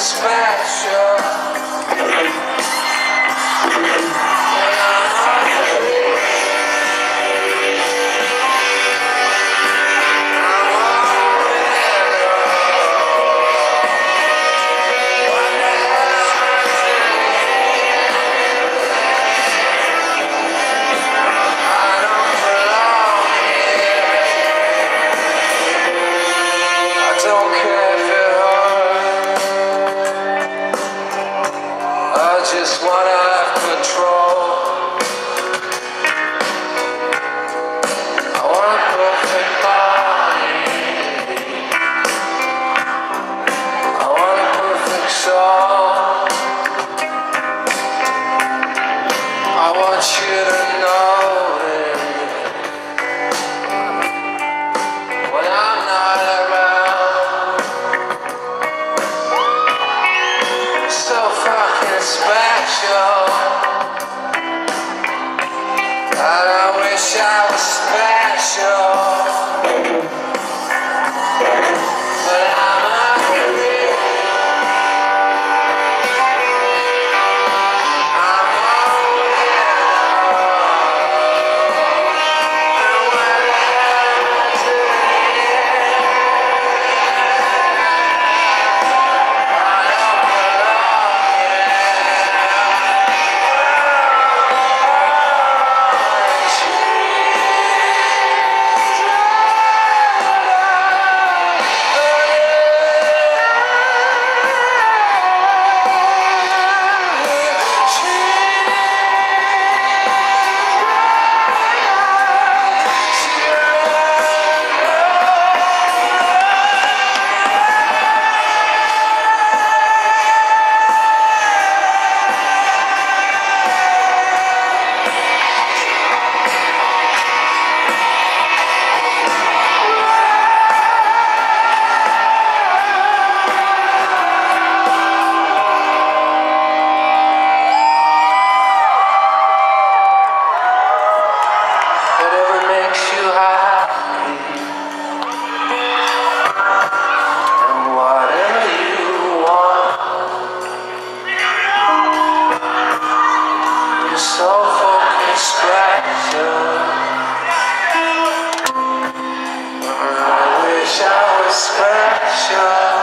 special. just what I control. I want a perfect body. I want a perfect soul. I want you to. wish I was special. shower special.